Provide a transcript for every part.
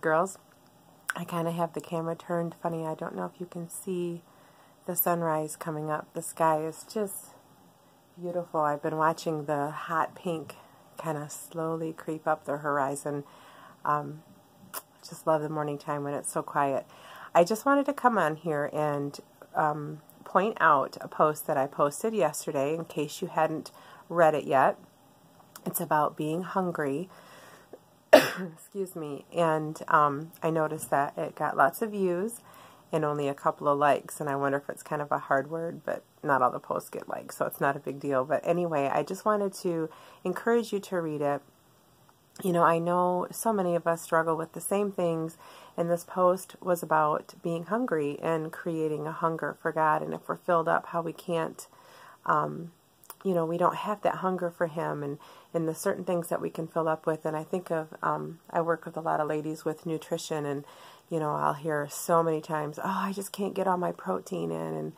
Girls. I kind of have the camera turned funny. I don't know if you can see the sunrise coming up. The sky is just beautiful. I've been watching the hot pink kind of slowly creep up the horizon. Um, just love the morning time when it's so quiet. I just wanted to come on here and um, point out a post that I posted yesterday in case you hadn't read it yet. It's about being hungry. Excuse me. And um, I noticed that it got lots of views and only a couple of likes. And I wonder if it's kind of a hard word, but not all the posts get likes, so it's not a big deal. But anyway, I just wanted to encourage you to read it. You know, I know so many of us struggle with the same things, and this post was about being hungry and creating a hunger for God. And if we're filled up, how we can't um, you know, we don't have that hunger for him and, and the certain things that we can fill up with. And I think of, um, I work with a lot of ladies with nutrition and, you know, I'll hear so many times, oh, I just can't get all my protein in. And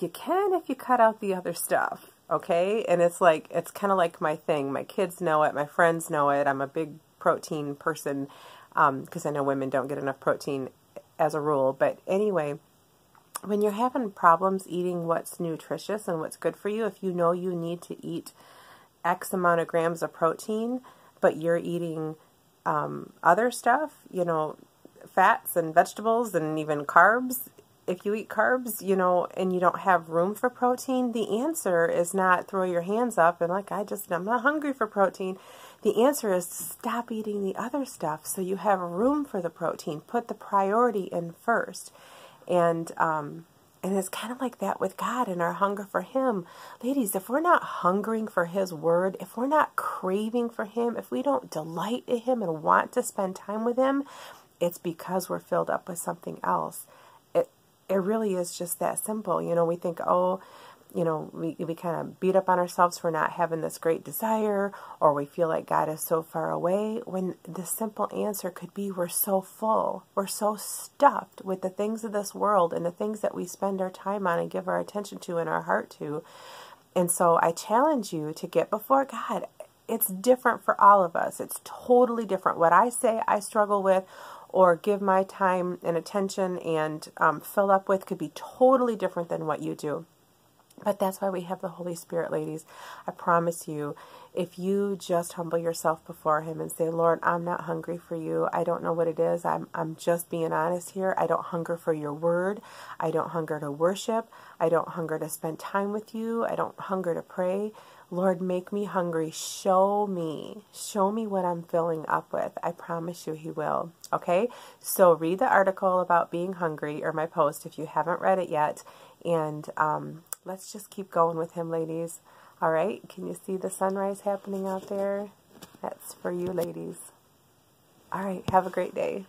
you can if you cut out the other stuff, okay? And it's like, it's kind of like my thing. My kids know it. My friends know it. I'm a big protein person because um, I know women don't get enough protein as a rule. But anyway, when you're having problems eating what's nutritious and what's good for you, if you know you need to eat X amount of grams of protein, but you're eating um, other stuff, you know, fats and vegetables and even carbs, if you eat carbs, you know, and you don't have room for protein, the answer is not throw your hands up and like, I just, I'm not hungry for protein. The answer is stop eating the other stuff so you have room for the protein. Put the priority in first. And um, and it's kind of like that with God and our hunger for Him. Ladies, if we're not hungering for His Word, if we're not craving for Him, if we don't delight in Him and want to spend time with Him, it's because we're filled up with something else. It, it really is just that simple. You know, we think, oh, you know, we, we kind of beat up on ourselves for not having this great desire, or we feel like God is so far away, when the simple answer could be we're so full, we're so stuffed with the things of this world and the things that we spend our time on and give our attention to and our heart to. And so I challenge you to get before God. It's different for all of us. It's totally different. What I say I struggle with or give my time and attention and um, fill up with could be totally different than what you do. But that's why we have the Holy Spirit, ladies. I promise you, if you just humble yourself before Him and say, Lord, I'm not hungry for you. I don't know what it is. I'm, I'm just being honest here. I don't hunger for your word. I don't hunger to worship. I don't hunger to spend time with you. I don't hunger to pray. Lord, make me hungry. Show me. Show me what I'm filling up with. I promise you He will. Okay? So read the article about being hungry or my post if you haven't read it yet. And um, let's just keep going with him, ladies. All right, can you see the sunrise happening out there? That's for you, ladies. All right, have a great day.